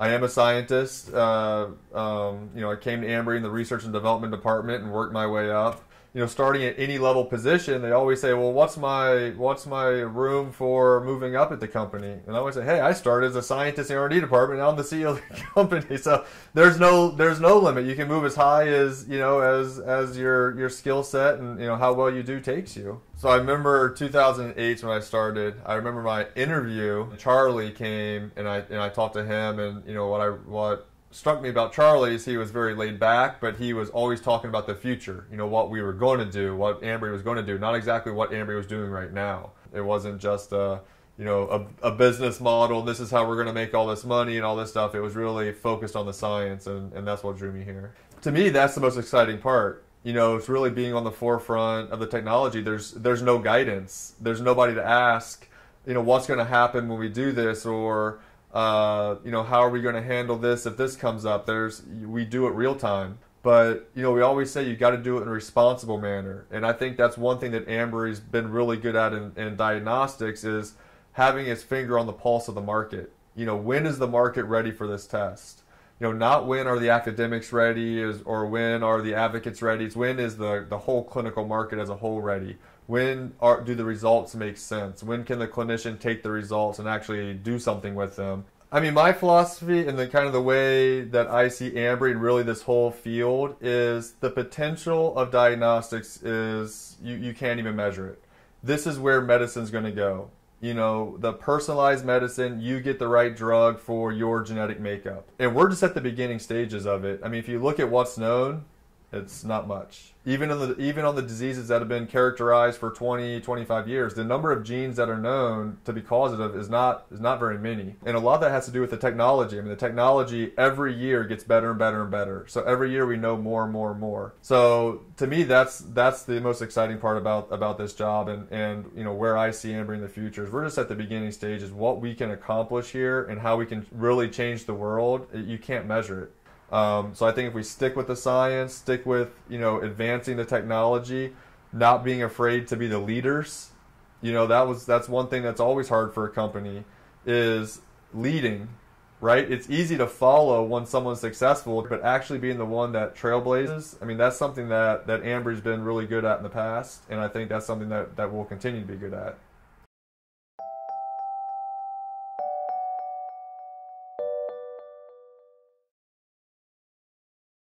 I am a scientist. Uh, um, you know, I came to Ambry in the research and development department and worked my way up you know, starting at any level position, they always say, "Well, what's my what's my room for moving up at the company?" And I always say, "Hey, I started as a scientist in R and D department. Now I'm the CEO of the company. So there's no there's no limit. You can move as high as you know as as your your skill set and you know how well you do takes you." So I remember 2008 when I started. I remember my interview. Charlie came and I and I talked to him and you know what I what struck me about Charlie is he was very laid back, but he was always talking about the future. You know what we were going to do, what Ambry was going to do, not exactly what Ambry was doing right now. It wasn't just a you know a, a business model. This is how we're going to make all this money and all this stuff. It was really focused on the science, and, and that's what drew me here. To me, that's the most exciting part. You know, it's really being on the forefront of the technology. There's there's no guidance. There's nobody to ask. You know, what's going to happen when we do this, or uh, you know, how are we going to handle this if this comes up? There's we do it real time, but you know, we always say you got to do it in a responsible manner, and I think that's one thing that Ambry's been really good at in, in diagnostics is having its finger on the pulse of the market. You know, when is the market ready for this test? You know, not when are the academics ready, is or when are the advocates ready. It's when is the the whole clinical market as a whole ready when are, do the results make sense? When can the clinician take the results and actually do something with them? I mean, my philosophy and the kind of the way that I see Ambry and really this whole field is the potential of diagnostics is you, you can't even measure it. This is where medicine's going to go. You know, the personalized medicine, you get the right drug for your genetic makeup. And we're just at the beginning stages of it. I mean, if you look at what's known, it's not much. Even on the even on the diseases that have been characterized for 20, 25 years, the number of genes that are known to be causative is not is not very many. And a lot of that has to do with the technology. I mean, the technology every year gets better and better and better. So every year we know more and more and more. So to me, that's that's the most exciting part about about this job and and you know where I see Ambry in the future is we're just at the beginning stages. What we can accomplish here and how we can really change the world, you can't measure it. Um, so I think if we stick with the science, stick with you know advancing the technology, not being afraid to be the leaders, you know that was that's one thing that's always hard for a company is leading, right? It's easy to follow when someone's successful, but actually being the one that trailblazes, I mean that's something that that Ambry's been really good at in the past, and I think that's something that that we'll continue to be good at.